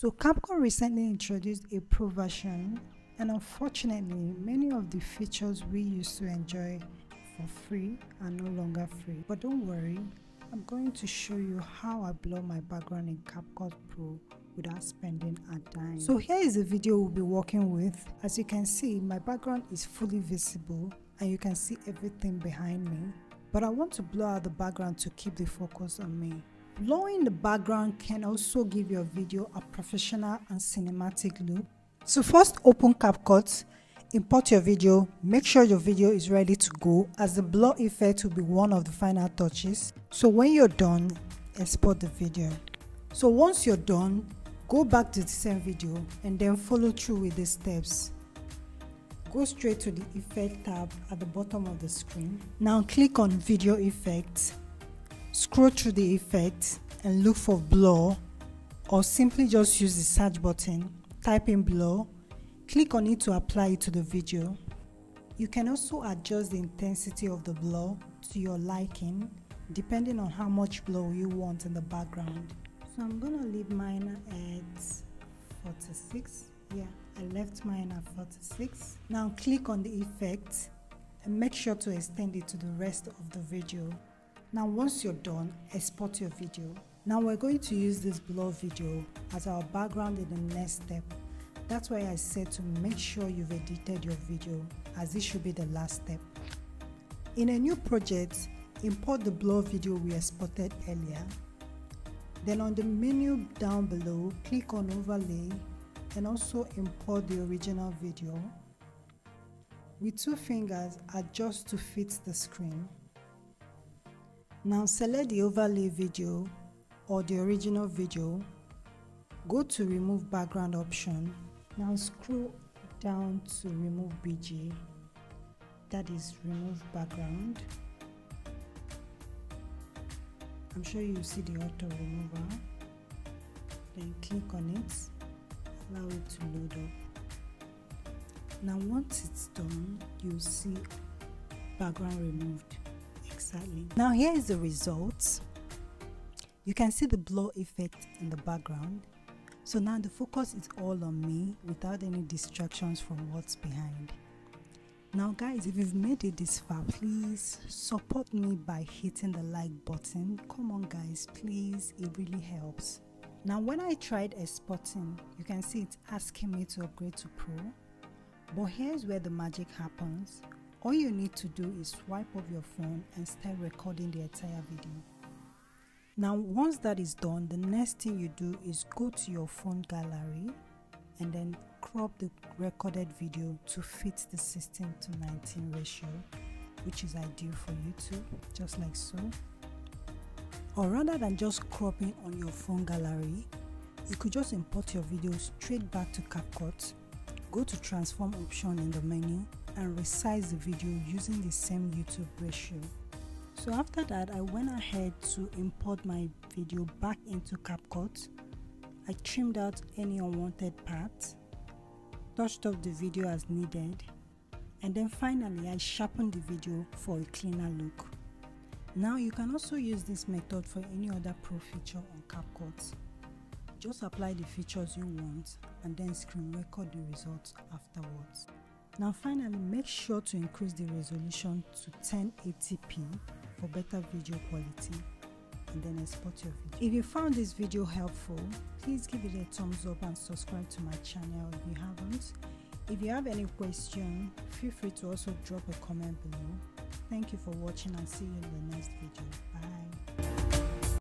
So Capcut recently introduced a pro version and unfortunately many of the features we used to enjoy for free are no longer free. But don't worry, I'm going to show you how I blur my background in CapCut Pro without spending a dime. So here is the video we'll be working with. As you can see, my background is fully visible and you can see everything behind me. But I want to blur out the background to keep the focus on me. Blurring the background can also give your video a professional and cinematic look. So first open CapCut, import your video, make sure your video is ready to go as the blur effect will be one of the final touches. So when you're done, export the video. So once you're done, go back to the same video and then follow through with the steps. Go straight to the effect tab at the bottom of the screen. Now click on video effects Scroll through the effects and look for blur or simply just use the search button, type in blur, click on it to apply it to the video. You can also adjust the intensity of the blur to your liking depending on how much blur you want in the background. So I'm gonna leave mine at 46. Yeah, I left mine at 46. Now click on the effect and make sure to extend it to the rest of the video. Now once you're done, export your video. Now we're going to use this blur video as our background in the next step. That's why I said to make sure you've edited your video as this should be the last step. In a new project, import the blur video we exported earlier. Then on the menu down below, click on overlay and also import the original video. With two fingers, adjust to fit the screen. Now select the overlay video or the original video. Go to remove background option. Now scroll down to remove BG. That is remove background. I'm sure you see the auto remover. Then click on it. Allow it to load up. Now once it's done, you'll see background removed now here is the results you can see the blur effect in the background. So now the focus is all on me without any distractions from what's behind. Now guys if you've made it this far please support me by hitting the like button. Come on guys please. It really helps. Now when i tried exporting you can see it's asking me to upgrade to pro. But here's where the magic happens all you need to do is swipe up your phone and start recording the entire video. Now once that is done, the next thing you do is go to your phone gallery and then crop the recorded video to fit the 16 to 19 ratio which is ideal for YouTube just like so. Or rather than just cropping on your phone gallery, you could just import your video straight back to CapCut, go to transform option in the menu and resize the video using the same YouTube ratio. So after that, I went ahead to import my video back into CapCut. I trimmed out any unwanted parts, touched up the video as needed, and then finally I sharpened the video for a cleaner look. Now you can also use this method for any other pro feature on CapCut. Just apply the features you want and then screen record the results afterwards. Now finally make sure to increase the resolution to 1080p for better video quality and then export your video. If you found this video helpful, please give it a thumbs up and subscribe to my channel if you haven't. If you have any question, feel free to also drop a comment below. Thank you for watching and see you in the next video. Bye.